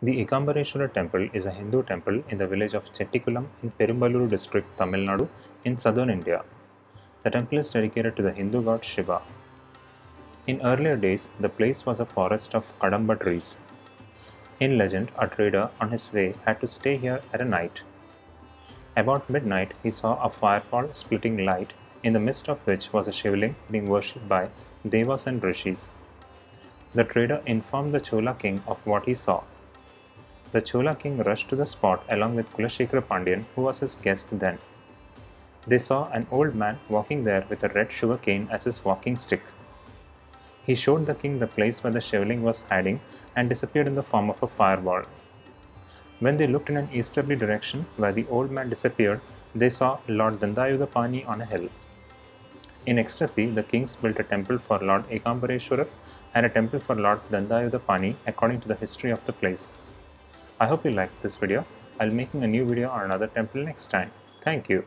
The Ekambareshwara temple is a Hindu temple in the village of Chettikulam in Perambalur district, Tamil Nadu, in southern India. The temple is dedicated to the Hindu god Shiva. In earlier days, the place was a forest of kadamba trees. In legend, a trader on his way had to stay here at a night. About midnight, he saw a fireball splitting light, in the midst of which was a shivling being worshipped by devas and rishis. The trader informed the Chola king of what he saw. The Chola king rushed to the spot along with Kulashekara Pandyan, who was his guest then. They saw an old man walking there with a red sugar cane as his walking stick. He showed the king the place where the shivling was hiding and disappeared in the form of a fireball. When they looked in an easterly direction where the old man disappeared, they saw Lord Dandayudapani on a hill. In ecstasy, the kings built a temple for Lord Ekambareshwarar and a temple for Lord Dandayudapani according to the history of the place. I hope you liked this video. I'll be making a new video on another temple next time. Thank you.